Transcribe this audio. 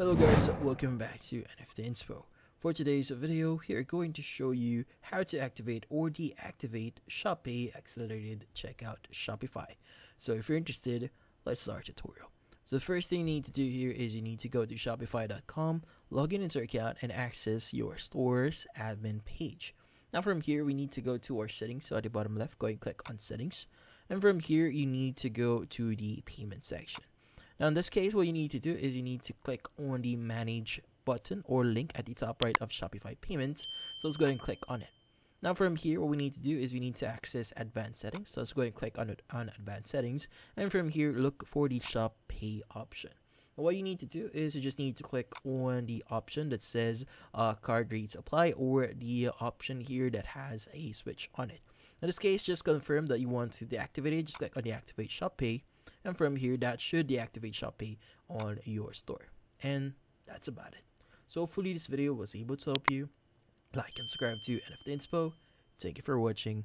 Hello guys, welcome back to NFT Inspo. For today's video, we are going to show you how to activate or deactivate ShopPay Accelerated Checkout Shopify. So if you're interested, let's start the tutorial. So the first thing you need to do here is you need to go to shopify.com, log in into your account, and access your store's admin page. Now from here, we need to go to our settings. So at the bottom left, go and click on settings. And from here, you need to go to the payment section. Now in this case, what you need to do is you need to click on the manage button or link at the top right of Shopify payments. So let's go ahead and click on it. Now from here, what we need to do is we need to access advanced settings. So let's go ahead and click on on advanced settings. And from here, look for the shop pay option. Now, what you need to do is you just need to click on the option that says uh, card rates apply or the option here that has a switch on it. In this case, just confirm that you want to deactivate it. Just click on deactivate shop pay and from here that should deactivate Shop Pay on your store. And that's about it. So hopefully this video was able to help you. Like and subscribe to NFT Inspo thank you for watching